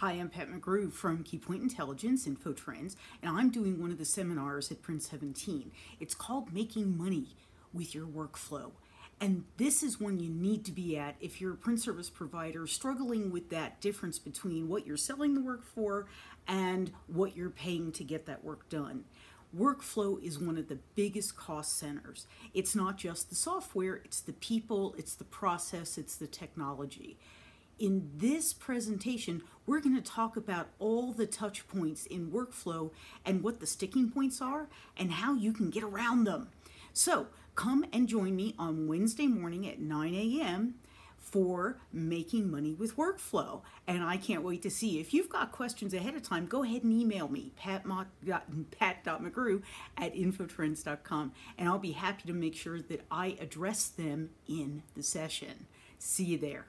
Hi, I'm Pat McGrew from Keypoint Intelligence InfoTrends, and I'm doing one of the seminars at Print 17. It's called Making Money with Your Workflow. And this is one you need to be at if you're a print service provider struggling with that difference between what you're selling the work for and what you're paying to get that work done. Workflow is one of the biggest cost centers. It's not just the software, it's the people, it's the process, it's the technology. In this presentation, we're going to talk about all the touch points in workflow and what the sticking points are and how you can get around them. So come and join me on Wednesday morning at 9 a.m. for making money with workflow. And I can't wait to see. If you've got questions ahead of time, go ahead and email me, pat.mcgrew at infotrends.com, and I'll be happy to make sure that I address them in the session. See you there.